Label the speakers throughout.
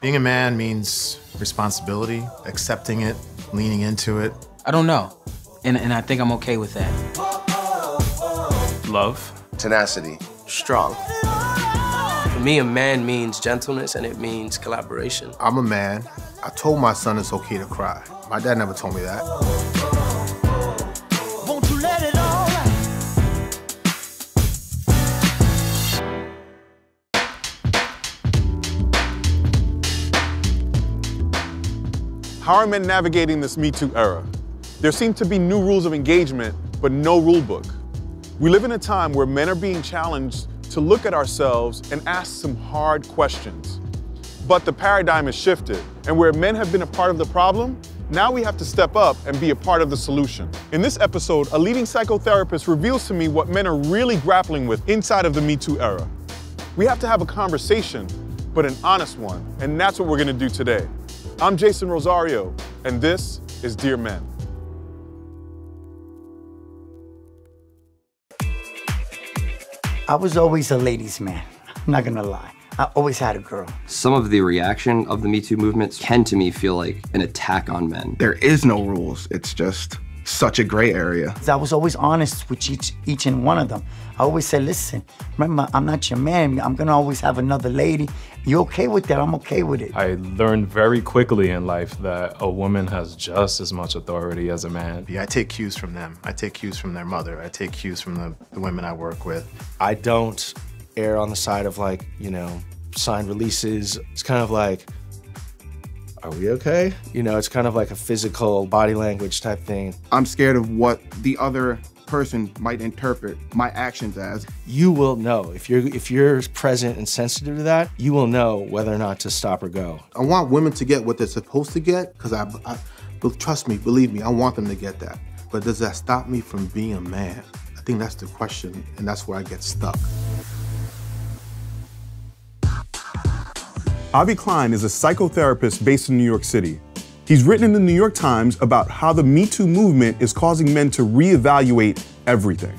Speaker 1: Being a man means responsibility, accepting it, leaning into it.
Speaker 2: I don't know. And, and I think I'm okay with that.
Speaker 3: Love.
Speaker 4: Tenacity.
Speaker 5: Strong. For me, a man means gentleness and it means collaboration.
Speaker 6: I'm a man. I told my son it's okay to cry. My dad never told me that.
Speaker 7: How are men navigating this Me Too era? There seem to be new rules of engagement, but no rule book. We live in a time where men are being challenged to look at ourselves and ask some hard questions. But the paradigm has shifted, and where men have been a part of the problem, now we have to step up and be a part of the solution. In this episode, a leading psychotherapist reveals to me what men are really grappling with inside of the Me Too era. We have to have a conversation, but an honest one, and that's what we're gonna do today. I'm Jason Rosario, and this is Dear Men.
Speaker 8: I was always a ladies' man. I'm not gonna lie. I always had a girl.
Speaker 9: Some of the reaction of the Me Too movement can to me feel like an attack on men.
Speaker 10: There is no rules. It's just such a gray area.
Speaker 8: I was always honest with each each and one of them. I always said, listen, remember, I'm not your man. I'm gonna always have another lady. You okay with that? I'm okay with it.
Speaker 3: I learned very quickly in life that a woman has just as much authority as a man.
Speaker 1: Yeah, I take cues from them. I take cues from their mother. I take cues from the, the women I work with.
Speaker 11: I don't err on the side of like, you know, signed releases. It's kind of like, are we okay? You know, it's kind of like a physical body language type thing.
Speaker 10: I'm scared of what the other person might interpret my actions as.
Speaker 11: You will know if you're if you're present and sensitive to that, you will know whether or not to stop or go.
Speaker 6: I want women to get what they're supposed to get because I, I, trust me, believe me, I want them to get that. But does that stop me from being a man? I think that's the question, and that's where I get stuck.
Speaker 7: Avi Klein is a psychotherapist based in New York City. He's written in the New York Times about how the Me Too movement is causing men to reevaluate everything.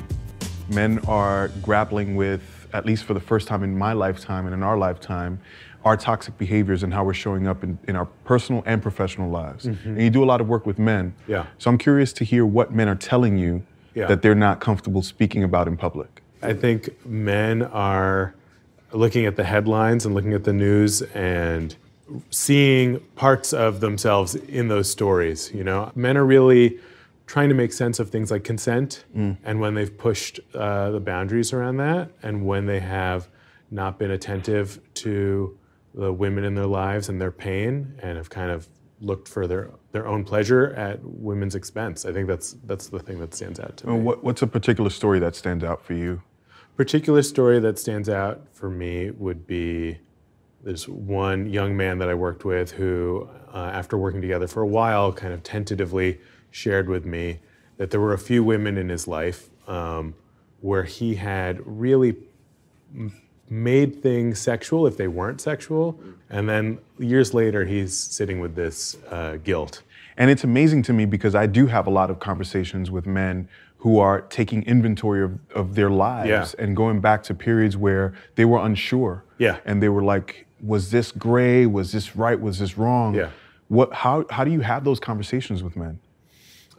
Speaker 7: Men are grappling with, at least for the first time in my lifetime and in our lifetime, our toxic behaviors and how we're showing up in, in our personal and professional lives.
Speaker 12: Mhm.
Speaker 7: And you do a lot of work with men.
Speaker 12: Yeah.
Speaker 7: So I'm curious to hear what men are telling you
Speaker 12: Yeah.
Speaker 7: that they're not comfortable speaking about in public.
Speaker 12: I think men are looking at the headlines and looking at the news and seeing parts of themselves in those stories. You know, men are really trying to make sense of things like consent
Speaker 7: Mm.
Speaker 12: and when they've pushed uh, the boundaries around that and when they have not been attentive to the women in their lives and their pain and have kind of looked for their, their own pleasure at women's expense. I think that's that's the thing that stands out to me.
Speaker 7: Uh, What, what's a particular story that stands out for you?
Speaker 12: Particular story that stands out for me would be this one young man that I worked with who, uh, after working together for a while, kind of tentatively shared with me that there were a few women in his life um, where he had really made things sexual if they weren't sexual, and then years later he's sitting with this uh, guilt.
Speaker 7: And it's amazing to me because I do have a lot of conversations with men who are taking inventory of, of their lives
Speaker 12: Yeah.
Speaker 7: and going back to periods where they were unsure.
Speaker 12: Yeah.
Speaker 7: And they were like, was this gray? Was this right? Was this wrong?
Speaker 12: Yeah.
Speaker 7: What, how, how do you have those conversations with men?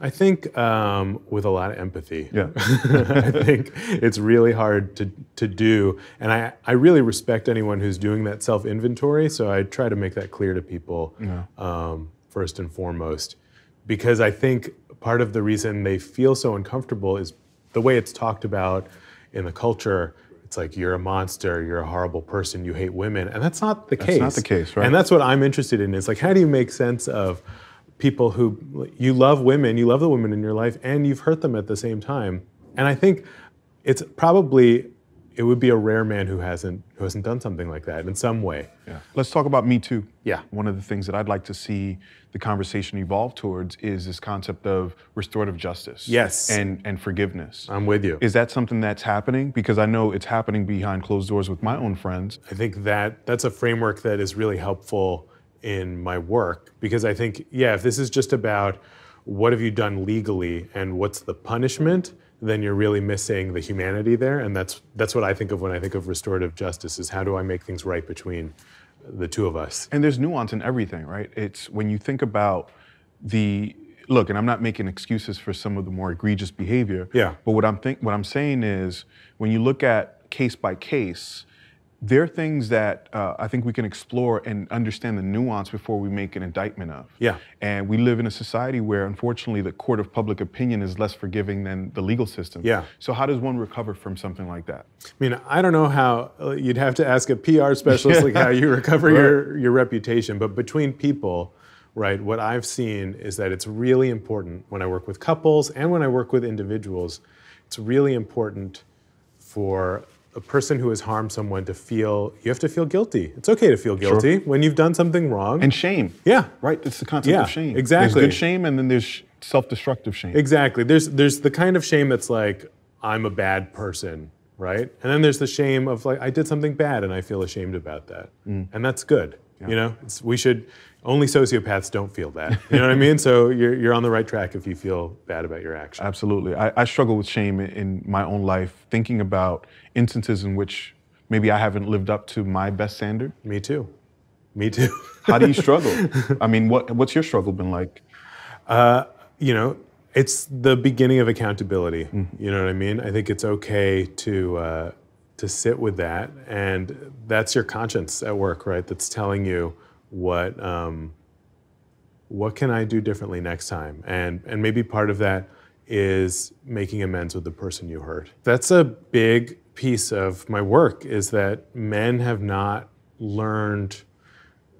Speaker 12: I think um, with a lot of empathy.
Speaker 7: Yeah.
Speaker 12: I think it's really hard to, to do. And I, I really respect anyone who's doing that self inventory. So I try to make that clear to people
Speaker 7: Yeah.
Speaker 12: um, first and foremost. Because I think part of the reason they feel so uncomfortable is the way it's talked about in the culture. It's like you're a monster, you're a horrible person, you hate women. And that's not the
Speaker 7: That's
Speaker 12: case.
Speaker 7: That's not the case, right?
Speaker 12: And that's what I'm interested in is like, how do you make sense of people who you love women, you love the women in your life, and you've hurt them at the same time. And I think it's probably it would be a rare man who hasn't who hasn't done something like that in some way.
Speaker 7: Yeah. Let's talk about Me Too.
Speaker 12: Yeah.
Speaker 7: One of the things that I'd like to see the conversation evolve towards is this concept of restorative justice.
Speaker 12: Yes.
Speaker 7: And and forgiveness.
Speaker 12: I'm with you.
Speaker 7: Is that something that's happening? Because I know it's happening behind closed doors with my own friends.
Speaker 12: I think that that's a framework that is really helpful in my work because I think, yeah, if this is just about what have you done legally and what's the punishment, then you're really missing the humanity there. And that's that's what I think of when I think of restorative justice is how do I make things right between the two of us.
Speaker 7: And there's nuance in everything, right? It's when you think about the look, and I'm not making excuses for some of the more egregious behavior.
Speaker 12: Yeah.
Speaker 7: But what I'm think what I'm saying is when you look at case by case, there are things that uh, I think we can explore and understand the nuance before we make an indictment of.
Speaker 12: Yeah.
Speaker 7: And we live in a society where, unfortunately, the court of public opinion is less forgiving than the legal system.
Speaker 12: Yeah.
Speaker 7: So how does one recover from something like that?
Speaker 12: I mean, I don't know how uh, you'd have to ask a PR specialist like how you recover
Speaker 7: Right.
Speaker 12: your your reputation, but between people, right? What I've seen is that it's really important when I work with couples and when I work with individuals. It's really important for a person who has harmed someone to feel you have to feel guilty. It's okay to feel guilty when you've done something wrong.
Speaker 7: And shame.
Speaker 12: Yeah.
Speaker 7: Right? It's the concept
Speaker 12: Yeah,
Speaker 7: of shame.
Speaker 12: exactly.
Speaker 7: There's good shame and then there's self-destructive shame.
Speaker 12: Exactly. There's there's the kind of shame that's like I'm a bad person, right? And then there's the shame of like I did something bad and I feel ashamed about that,
Speaker 7: Mm.
Speaker 12: and that's good. You know, it's, we should only sociopaths don't feel that. You know what I mean? So you're you're on the right track if you feel bad about your actions.
Speaker 7: Absolutely. I, I struggle with shame in, in my own life, thinking about instances in which maybe I haven't lived up to my best standard.
Speaker 12: Me too. Me too.
Speaker 7: How do you struggle? I mean, what what's your struggle been like?
Speaker 12: Uh, you know, it's the beginning of accountability.
Speaker 7: Mm-hmm.
Speaker 12: You know what I mean? I think it's okay to uh, to sit with that, and that's your conscience at work, right? That's telling you what um, what can I do differently next time, and and maybe part of that is making amends with the person you hurt. That's a big piece of my work. Is that men have not learned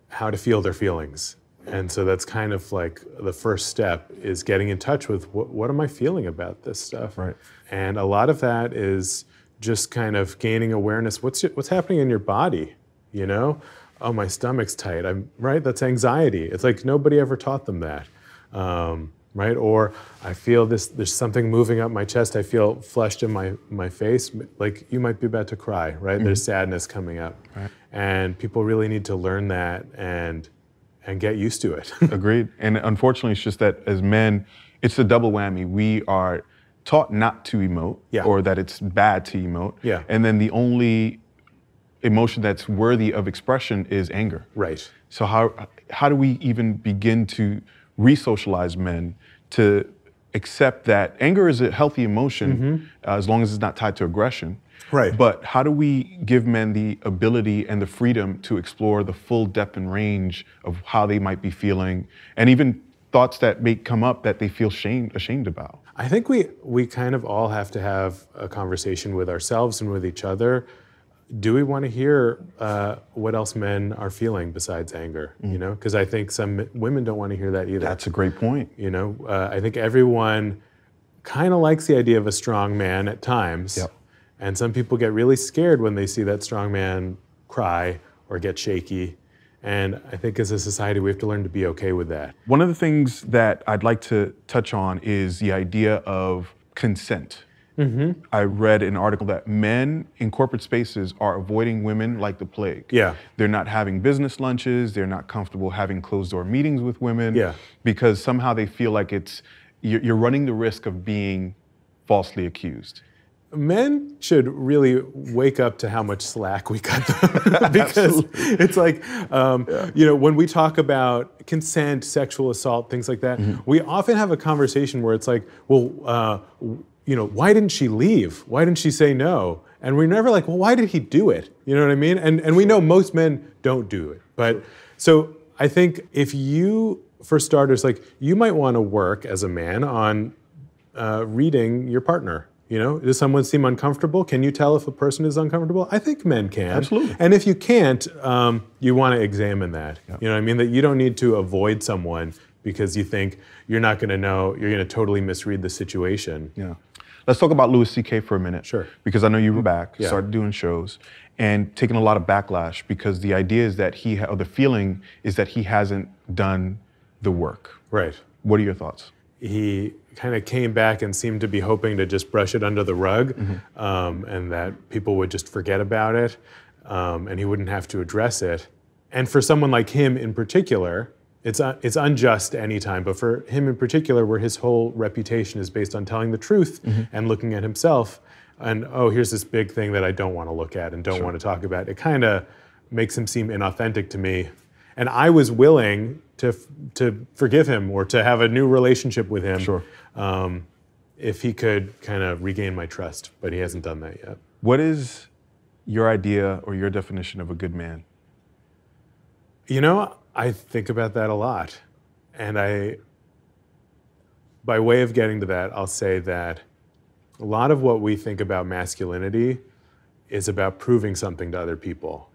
Speaker 12: how to feel their feelings. And so that's kind of like the first step is getting in touch with what, what am I feeling about this stuff?
Speaker 7: Right.
Speaker 12: And a lot of that is just kind of gaining awareness. What's your, what's happening in your body? You know, oh my stomach's tight. I'm right. That's anxiety. It's like nobody ever taught them that, um, right? Or I feel this. There's something moving up my chest. I feel flushed in my my face. Like you might be about to cry. Right. There's sadness coming up,
Speaker 7: Right.
Speaker 12: and people really need to learn that and and get used to it.
Speaker 7: Agreed. And unfortunately, it's just that as men, it's a double whammy. We are taught not to emote,
Speaker 12: Yeah.
Speaker 7: or that it's bad to emote.
Speaker 12: Yeah.
Speaker 7: And then the only emotion that's worthy of expression is anger.
Speaker 12: Right.
Speaker 7: So how how do we even begin to re-socialize men to accept that anger is a healthy emotion uh, as long as it's not tied to aggression.
Speaker 12: Right.
Speaker 7: But how do we give men the ability and the freedom to explore the full depth and range of how they might be feeling and even thoughts that may come up that they feel shamed ashamed about?
Speaker 12: I think we we kind of all have to have a conversation with ourselves and with each other. Do we want to hear uh, what else men are feeling besides anger? You know, because I think some women don't want to hear that either.
Speaker 7: That's a great point.
Speaker 12: You know, uh, I think everyone kind of likes the idea of a strong man at times,
Speaker 7: Yep.
Speaker 12: and some people get really scared when they see that strong man cry or get shaky. And I think as a society, we have to learn to be okay with that.
Speaker 7: One of the things that I'd like to touch on is the idea of consent.
Speaker 12: Mm-hmm.
Speaker 7: I read an article that men in corporate spaces are avoiding women like the plague.
Speaker 12: Yeah.
Speaker 7: They're not having business lunches, they're not comfortable having closed door meetings with women
Speaker 12: Yeah.
Speaker 7: because somehow they feel like it's you're you're running the risk of being falsely accused.
Speaker 12: men should really wake up to how much slack we cut them because it's like um, you know when we talk about consent sexual assault things like that we often have a conversation where it's like well uh, you know why didn't she leave why didn't she say no and we're never like well why did he do it you know what i mean and and we know most men don't do it but so i think if you for starters like you might want to work as a man on uh, reading your partner. You know, does someone seem uncomfortable? Can you tell if a person is uncomfortable? I think men can.
Speaker 7: Absolutely.
Speaker 12: And if you can't, um, you want to examine that. You know what I mean? That you don't need to avoid someone because you think you're not going to know, you're going to totally misread the situation.
Speaker 7: Yeah. Let's talk about Louis C.K. for a minute.
Speaker 12: Sure.
Speaker 7: Because I know you were back,
Speaker 12: Yeah.
Speaker 7: started doing shows, and taking a lot of backlash because the idea is that he, or the feeling is that he hasn't done the work.
Speaker 12: Right.
Speaker 7: What are your thoughts?
Speaker 12: he kind of came back and seemed to be hoping to just brush it under the rug um, and that people would just forget about it um, and he wouldn't have to address it. And for someone like him in particular, it's un, it's unjust anytime, but for him in particular, where his whole reputation is based on telling the truth and looking at himself, and oh, here's this big thing that I don't want to look at and don't want to talk about. It kind of makes him seem inauthentic to me, and I was willing to f- to forgive him or to have a new relationship with him.
Speaker 7: Sure.
Speaker 12: Um, if he could kind of regain my trust, but he hasn't done that yet.
Speaker 7: What is your idea or your definition of a good man?
Speaker 12: You know, I think about that a lot. And I, by way of getting to that, I'll say that a lot of what we think about masculinity is about proving something to other people.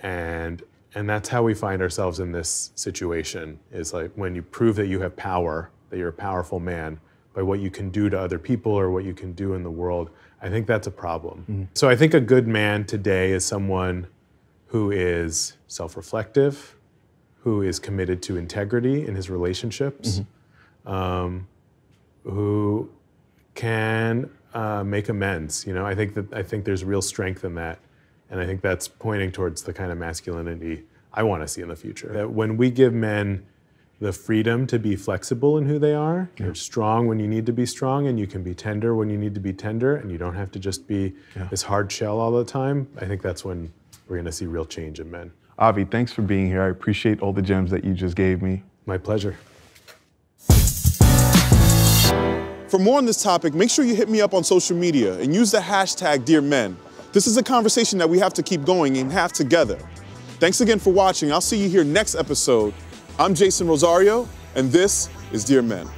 Speaker 12: And and that's how we find ourselves in this situation is like when you prove that you have power, that you're a powerful man by what you can do to other people or what you can do in the world. I think that's a problem. Mm-hmm. So I think a good man today is someone who is self-reflective, who is committed to integrity in his relationships, um, who can uh, make amends. You know, I think that I think there's real strength in that, and I think that's pointing towards the kind of masculinity I want to see in the future. That when we give men the freedom to be flexible in who they are, you're strong when you need to be strong, and you can be tender when you need to be tender, and you don't have to just be this hard shell all the time. I think that's when we're going to see real change in men.
Speaker 7: Avi, thanks for being here. I appreciate all the gems that you just gave me.
Speaker 12: My pleasure.
Speaker 7: For more on this topic, make sure you hit me up on social media and use the hashtag Dear Men. This is a conversation that we have to keep going and have together. Thanks again for watching. I'll see you here next episode. I'm Jason Rosario, and this is Dear Men.